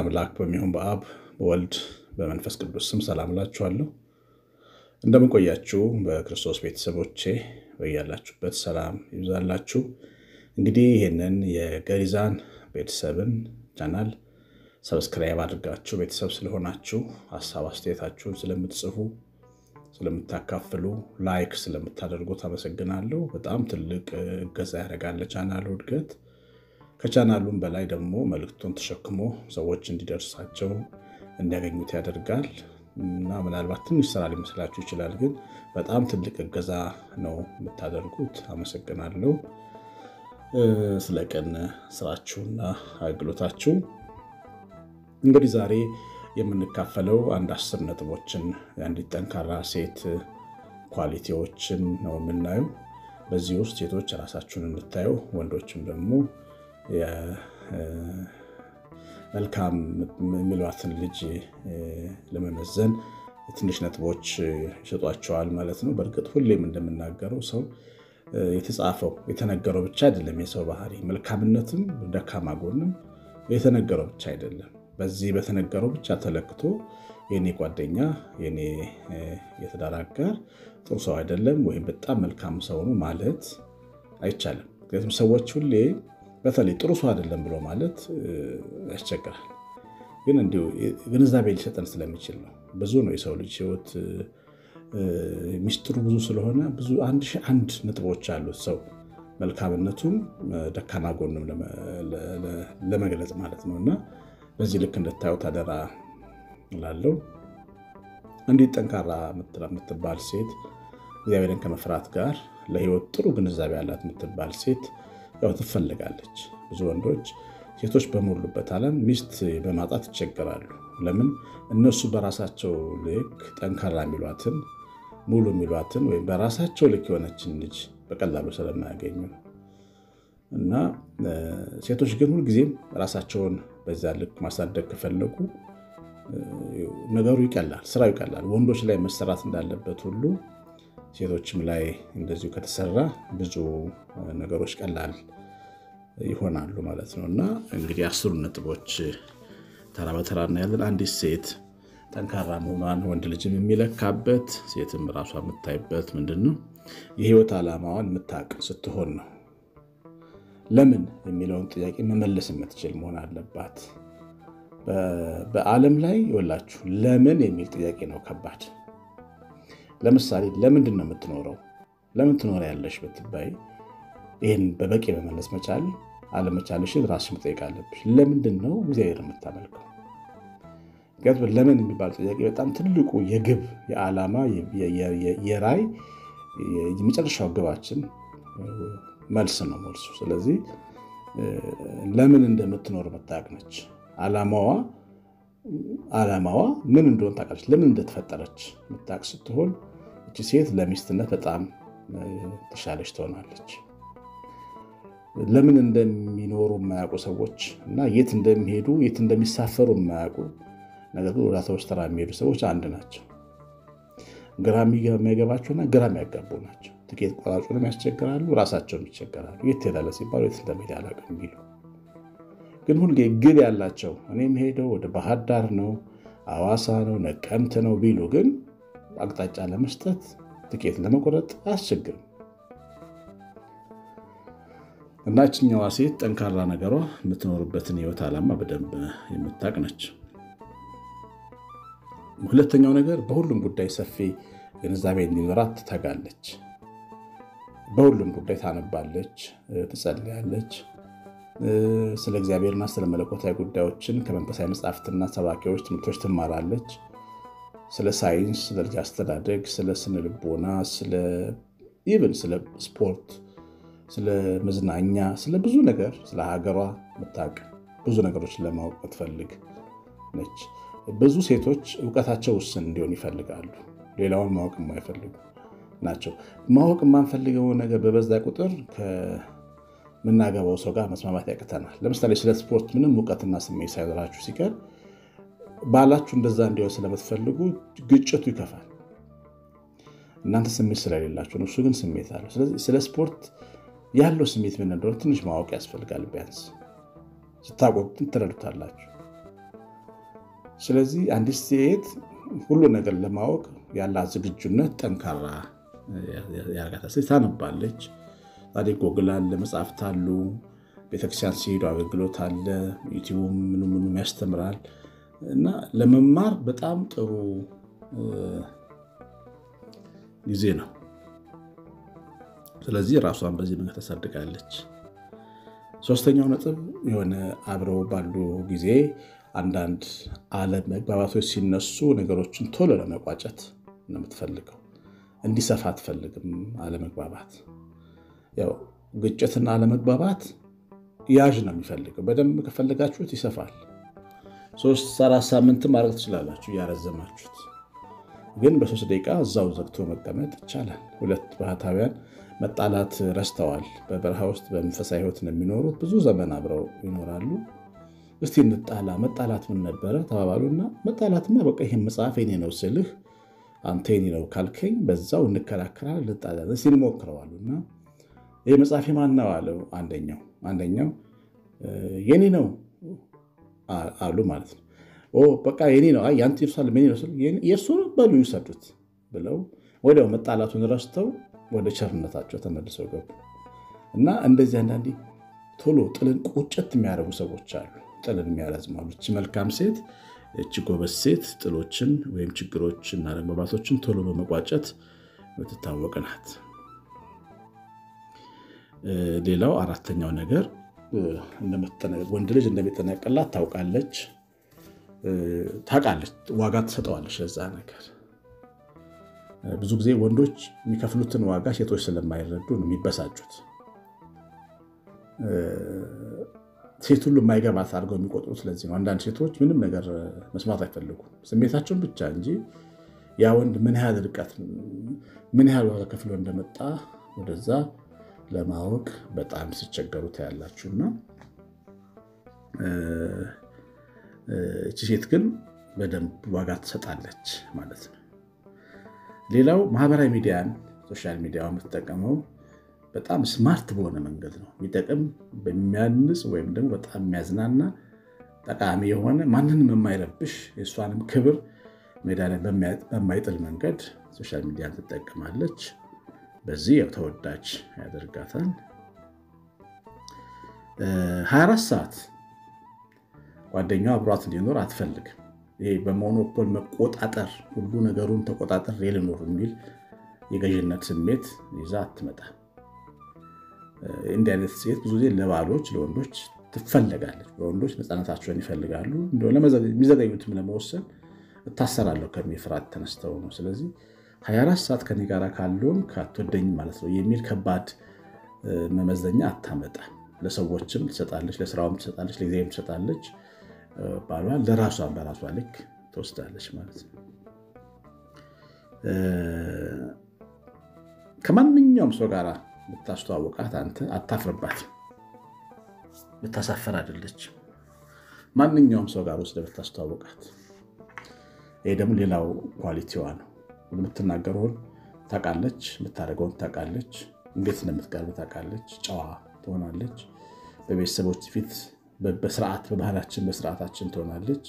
አምላክ በሚሆን በአብ በወልድ በመንፈስ ቅዱስ ስም ሰላም እላችኋለሁ። እንደምን ቆያችሁ? በክርስቶስ ቤተሰቦቼ በያላችሁበት ሰላም ይብዛላችሁ። እንግዲህ ይህንን የገሪዛን ቤተሰብን ቻናል subscribe አድርጋችሁ ቤተሰብ ስለሆናችሁ ሀሳብ አስተያየታችሁን ስለምትጽፉ ስለምታካፍሉ like ስለምታደርጉት አመሰግናለሁ። በጣም ትልቅ እገዛ ያደርጋል ለቻናሉ እድገት። ከቻናሉም በላይ ደግሞ መልእክቱን ተሸክሞ ሰዎች እንዲደርሳቸው እንዲያገኙት ያደርጋል እና ምናልባት ትንሽ ስራ ሊመስላችሁ ይችላል፣ ግን በጣም ትልቅ እገዛ ነው የምታደርጉት። አመሰግናለሁ ስለ ቀን ስራችሁና አገልግሎታችሁ። እንግዲህ ዛሬ የምንካፈለው አንድ አስር ነጥቦችን የአንዲት ጠንካራ ሴት ኳሊቲዎችን ነው የምናየው። በዚህ ውስጥ ሴቶች ራሳችሁን እንድታዩ፣ ወንዶችም ደግሞ መልካም የሚሏትን ልጅ ለመመዘን ትንሽ ነጥቦች ይሰጧቸዋል ማለት ነው። በእርግጥ ሁሌም እንደምናገረው ሰው የተጻፈው የተነገረው ብቻ አይደለም። የሰው ባህሪ መልካምነትም ደካማ ጎንም የተነገረው ብቻ አይደለም። በዚህ በተነገረው ብቻ ተለክቶ የኔ ጓደኛ የኔ የትዳር አጋር ጥሩ ሰው አይደለም ወይም በጣም መልካም ሰው ነው ማለት አይቻልም። ምክንያቱም ሰዎች ሁሌ በተለይ ጥሩ ሰው አይደለም ብሎ ማለት ያስቸግራል። ግን እንዲሁ ግንዛቤ ሊሰጠን ስለሚችል ነው። ብዙ ነው የሰው ልጅ ሕይወት ሚስጥሩ ብዙ ስለሆነ ብዙ አንድ ሺህ አንድ ነጥቦች አሉት ሰው መልካምነቱም ደካማ ጎንም ለመግለጽ ማለት ነው እና በዚህ ልክ እንድታዩት አደራ እላለሁ። እንዲህ ጠንካራ የምትባል ሴት እግዚአብሔርን ከመፍራት ጋር ለሕይወት ጥሩ ግንዛቤ ያላት የምትባል ሴት ያው ትፈልጋለች። ብዙ ወንዶች ሴቶች በሞሉበት ዓለም ሚስት በማጣት ይቸገራሉ። ለምን? እነሱ በራሳቸው ልክ ጠንካራ የሚሏትን ሙሉ የሚሏትን ወይም በራሳቸው ልክ የሆነችን ልጅ በቀላሉ ስለማያገኙ እና ሴቶች ግን ሁልጊዜም ራሳቸውን በዛ ልክ ማሳደግ ከፈለጉ ነገሩ ይቀላል፣ ስራው ይቀላል። ወንዶች ላይ መሰራት እንዳለበት ሁሉ ሴቶችም ላይ እንደዚሁ ከተሰራ ብዙ ነገሮች ቀላል ይሆናሉ ማለት ነው። እና እንግዲህ አስሩ ነጥቦች ተራ በተራ እናያለን። አንዲት ሴት ጠንካራ መሆኗን ወንድ ልጅም የሚለካበት ሴትም ራሷ የምታይበት ምንድን ነው? የህይወት ዓላማዋን የምታውቅ ስትሆን ነው። ለምን የሚለውን ጥያቄ መመለስ የምትችል መሆን አለባት። በዓለም ላይ ይወላችሁ ለምን የሚል ጥያቄ ነው ከባድ ለምሳሌ ለምንድን ነው የምትኖረው? ለምን ትኖር ያለሽ ብትባይ ይህን በበቂ መመለስ መቻል አለመቻልሽን ራስሽ መጠየቅ አለብሽ። ለምንድን ነው እግዚአብሔር የምታመልከው? ምክንያቱም ለምን የሚባል ጥያቄ በጣም ትልቁ የግብ የዓላማ የራይ የመጨረሻው ግባችን መልስ ነው መልሱ። ስለዚህ ለምን እንደምትኖር መታወቅ ነች። ዓላማዋ ዓላማዋ ምን እንደሆን ታውቃለች። ለምን እንደተፈጠረች የምታውቅ ስትሆን እቺ ሴት ለሚስትነት በጣም ተሻለች ትሆናለች። ለምን እንደሚኖሩ የማያውቁ ሰዎች እና የት እንደሚሄዱ የት እንደሚሳፈሩ የማያውቁ ነገር ግን አውቶቡስ ተራ የሚሄዱ ሰዎች አንድ ናቸው። ግራ የሚገባቸውና ግራ የሚያጋቡ ናቸው። ትኬት ቆራጩንም ያስቸግራሉ፣ ራሳቸውም ይቸገራሉ። የት ትሄዳለህ ሲባሉ የት እንደሚሄድ አላውቅም ቢሉ ግን ሁሌ ግብ ያላቸው እኔ የምሄደው ወደ ባህር ዳር ነው፣ አዋሳ ነው፣ ነቀምት ነው ቢሉ ግን አቅጣጫ ለመስጠት ትኬት ለመቆረጥ አያስቸግርም። እና ይችኛዋ ሴት ጠንካራ ነገሯ የምትኖርበትን ሕይወት ዓላማ በደንብ የምታውቅ ነች። ሁለተኛው ነገር በሁሉም ጉዳይ ሰፊ ግንዛቤ እንዲኖራት ትተጋለች። በሁሉም ጉዳይ ታነባለች፣ ትጸልያለች ስለ እግዚአብሔርና ስለ መለኮታዊ ጉዳዮችን ከመንፈሳዊ መጽሐፍትና ሰባኪዎች ትምህርቶች ትማራለች። ስለ ሳይንስ፣ ስለ ልጅ አስተዳደግ፣ ስለ ስነ ልቦና፣ even ስለ ስፖርት፣ ስለ መዝናኛ፣ ስለ ብዙ ነገር ስለ ሀገሯ የምታውቅ ብዙ ነገሮችን ለማወቅ ትፈልግ ነች። ብዙ ሴቶች እውቀታቸው ውስን እንዲሆን ይፈልጋሉ። ሌላውን ማወቅ የማይፈልጉ ናቸው። ማወቅ የማንፈልገው ነገር በበዛ ቁጥር የምናገባው ሰው ጋር መስማማት ያቅተናል። ለምሳሌ ስለ ስፖርት ምንም እውቀትና ስሜት ሳይኖራችሁ ሲቀር ባላችሁ እንደዛ እንዲሆን ስለምትፈልጉ ግጭቱ ይከፋል። እናንተ ስሜት ስለሌላችሁ ነው። እሱ ግን ስሜት አለው። ስለዚህ ስለ ስፖርት ያለው ስሜት ምን እንደሆነ ትንሽ ማወቅ ያስፈልጋል። ቢያንስ ስታውቁት ትረዱታላችሁ። ስለዚህ አንዲት ሴት ሁሉ ነገር ለማወቅ ያላት ዝግጁነት ጠንካራ ያርጋታል። ሴት ታነባለች። ዛሬ ጎግል አለ፣ መጽሐፍት አሉ፣ ቤተክርስቲያን ሲሄዱ አገልግሎት አለ፣ ዩቲዩብ ምኑ ምኑም ያስተምራል እና ለመማር በጣም ጥሩ ጊዜ ነው። ስለዚህ ራሷን በዚህ መንገድ ታሳድጋለች። ሶስተኛው ነጥብ የሆነ አብረው ባሉ ጊዜ አንዳንድ አለመግባባቶች ሲነሱ ነገሮችን ቶሎ ለመቋጨት ነው የምትፈልገው። እንዲሰፋ አትፈልግም። አለመግባባት ያው ግጭትና አለመግባባት ያዥ ነው የሚፈልገው። በደንብ ከፈለጋችሁት ይሰፋል። ሶስት አራት ሳምንትም ማድረግ ትችላላችሁ እያረዘማችሁት። ግን በሶስት ደቂቃ እዛው ዘግቶ መቀመጥ ይቻላል። ሁለት ባህታውያን መጣላት ረስተዋል። በበረሃ ውስጥ በመንፈሳዊ ሕይወት ነው የሚኖሩት። ብዙ ዘመን አብረው ይኖራሉ። እስቲ እንጣላ፣ መጣላት ምን ነበረ ተባባሉና መጣላትማ በቃ ይሄን መጽሐፍ የኔ ነው ስልህ አንተ የኔ ነው ካልከኝ በዛው እንከራከራለን፣ እንጣላለን። እስቲ እንሞክረዋሉ እና ይህ መጽሐፍ የማን ነው አለው አንደኛው አንደኛው የኔ ነው አሉ ማለት ነው። በቃ የኔ ነው ያንተ ኢየሩሳሌም የኔ ነው የእርሱ ነው በሉ ይውሰዱት ብለው ወዲያው መጣላቱን ረስተው ወደ ቸርነታቸው ተመልሰው ገቡ እና እንደዚህ አንዳንዴ ቶሎ ጥልን ቁጭት የሚያደርጉ ሰዎች አሉ። ጥልን የሚያረዝማሉ። እች መልካም ሴት እች ጎበዝ ሴት ጥሎችን ወይም ችግሮችና አለመግባባቶችን ቶሎ በመቋጨት የምትታወቅ ናት። ሌላው አራተኛው ነገር ወንድ ልጅ እንደሚጠነቀላት ታውቃለች ታውቃለች፣ ዋጋ ትሰጠዋለች ለዛ ነገር። ብዙ ጊዜ ወንዶች የሚከፍሉትን ዋጋ ሴቶች ስለማይረዱ ነው የሚበሳጩት። ሴት ሁሉ የማይገባት አድርገው የሚቆጥሩ ስለዚህ ነው። አንዳንድ ሴቶች ምንም ነገር መስማት አይፈልጉም፣ ስሜታቸውን ብቻ እንጂ ያ ወንድ ምን ያህል ርቀት ምን ያህል ዋጋ ከፍሎ እንደመጣ ወደዛ ለማወቅ በጣም ሲቸገሩ ታያላችሁና እቺ ሴት ግን በደንብ ዋጋ ትሰጣለች ማለት ነው። ሌላው ማህበራዊ ሚዲያን social media የምትጠቀመው በጣም smart በሆነ መንገድ ነው የሚጠቅም በሚያንጽ ወይም ደግሞ በጣም የሚያዝናና ጠቃሚ የሆነ ማንንም የማይረብሽ የእሷንም ክብር ሜዳ ላይ በማይጥል መንገድ social media ን ትጠቀማለች። በዚህ ያው ተወዳጅ ያደርጋታል። 24 ሰዓት ጓደኛዋ አብሯት እንዲኖር አትፈልግም። ይሄ በሞኖፖል መቆጣጠር ሁሉ ነገሩን ተቆጣጥሬ ልኑር የሚል የገዥነት ስሜት ይዛ አትመጣም። እንዲህ አይነት ሴት ብዙ ጊዜ ለባሎች ለወንዶች ትፈለጋለች። በወንዶች ነፃነታቸውን ይፈልጋሉ። የሚዘገኙትም ለመወሰን እታሰራለሁ ከሚል ፍርሃት ተነስተው ነው። ስለዚህ 24 ሰዓት ከኔ ጋር ካለውን ካትወደኝ ማለት ነው የሚል ከባድ መመዘኛ አታመጣም። ለሰዎችም ትሰጣለች፣ ለስራውም ትሰጣለች፣ ለጊዜም ትሰጣለች። ባሏን ለራሷን በራሷ ልክ ትወስዳለች ማለት ነው። ከማንኛውም ሰው ጋር ብታስተዋውቃት አንተ አታፍርባትም። ብታሳፈር አይደለች። ማንኛውም ሰው ጋር ወስደህ ብታስተዋውቃት፣ ይሄ ደግሞ ሌላው ኳሊቲዋ ነው። የምትናገረውን ታውቃለች፣ የምታደርገውን ታውቃለች፣ እንዴት እንደምትቀርብ ታውቃለች። ጨዋ ትሆናለች። በቤተሰቦች ፊት በስርዓት በባህላችን በስርዓታችን ትሆናለች።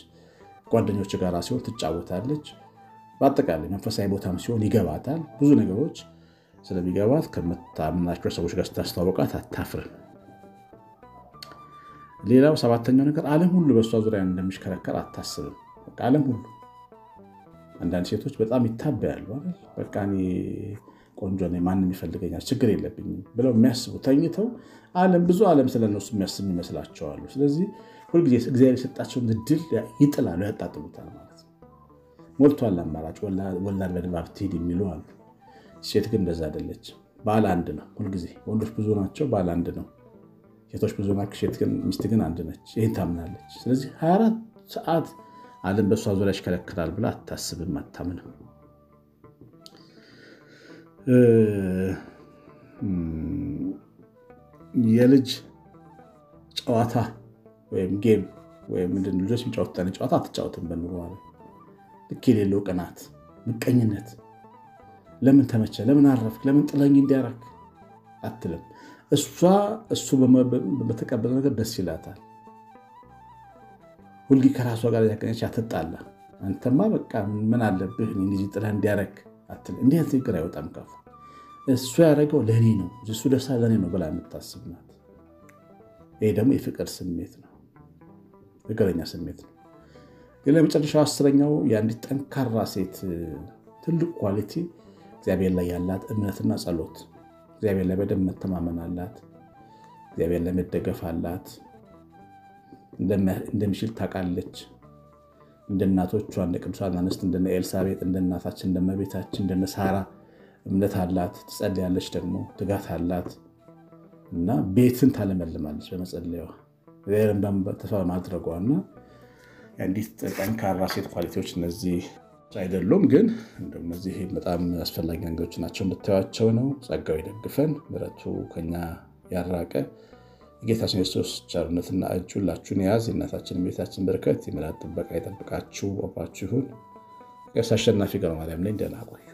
ጓደኞች ጋር ሲሆን ትጫወታለች። በአጠቃላይ መንፈሳዊ ቦታም ሲሆን ይገባታል። ብዙ ነገሮች ስለሚገባት ከምታምናቸው ሰዎች ጋር ስታስተዋወቃት አታፍርም። ሌላው ሰባተኛው ነገር ዓለም ሁሉ በእሷ ዙሪያ እንደሚሽከረከር አታስብም። ዓለም ሁሉ አንዳንድ ሴቶች በጣም ይታበያሉ። በቃ እኔ ቆንጆ ነኝ፣ ማንም ይፈልገኛል፣ ችግር የለብኝም ብለው የሚያስቡ ተኝተው ዓለም ብዙ ዓለም ስለነሱ የሚያስብ ይመስላቸዋሉ። ስለዚህ ሁልጊዜ እግዚአብሔር የሰጣቸውን እድል ይጥላሉ፣ ያጣጥሉታል ማለት ነው። ሞልቷል አማራጭ፣ ወላድ በድባብ ትሄድ የሚሉ አሉ። ሴት ግን እንደዛ አይደለች። ባል አንድ ነው። ሁልጊዜ ወንዶች ብዙ ናቸው፣ ባል አንድ ነው። ሴቶች ብዙ ናቸው፣ ሴት ግን ሚስት ግን አንድ ነች። ይህን ታምናለች። ስለዚህ 24 ሰዓት ዓለም በእሷ ዙሪያ ይሽከረክራል ብላ አታስብም፣ አታምንም። የልጅ ጨዋታ ወይም game ወይም ምንድን ልጆች የሚጫወቱት ጨዋታ አትጫወትም። በኑሮ ልክ የሌለው ቅናት፣ ምቀኝነት ለምን ተመቸ፣ ለምን አረፍክ፣ ለምን ጥለኝ እንዲያረክ አትልም። እሷ እሱ በተቀበለ ነገር ደስ ይላታል። ሁልጊዜ ከራሷ ጋር ያገኘች አትጣላ። አንተማ በቃ ምን አለብህ እንዲህ ጥለህ እንዲያረክ አትልም። እንዲህ ንግግር አይወጣም ካፉ። እሱ ያደረገው ለእኔ ነው፣ እሱ ደሳ ለእኔ ነው ብላ የምታስብ ናት። ይሄ ደግሞ የፍቅር ስሜት ነው፣ ፍቅረኛ ስሜት ነው። ግን ለመጨረሻው አስረኛው የአንዲት ጠንካራ ሴት ትልቅ quality እግዚአብሔር ላይ ያላት እምነትና ጸሎት። እግዚአብሔር ላይ በደንብ መተማመን አላት። እግዚአብሔር ላይ መደገፍ አላት። እንደሚችል ታውቃለች። እንደ እናቶቿ እንደ ቅዱሳን አንስት እንደነ ኤልሳቤጥ እንደ እናታችን እንደ እመቤታችን እንደነ ሳራ እምነት አላት። ትጸልያለች፣ ደግሞ ትጋት አላት እና ቤትን ታለመልማለች በመጸለያዋ ተስፋ ማድረጓ እና የአንዲት ጠንካራ ሴት ኳሊቲዎች እነዚህ አይደሉም፣ ግን እነዚህ በጣም አስፈላጊ ነገሮች ናቸው እንድታዩዋቸው ነው። ጸጋው ይደግፈን፣ ምሕረቱ ከኛ ያራቀ የጌታችን ክርስቶስ ቸርነትና እጅ ሁላችሁን የያዝ የእናታችን ቤታችን በረከት የመላት ጥበቃ የጠብቃችሁ አብራችሁ ቀሲስ አሸናፊ ገብረ ማርያም ላይ ደህና ቆዩ።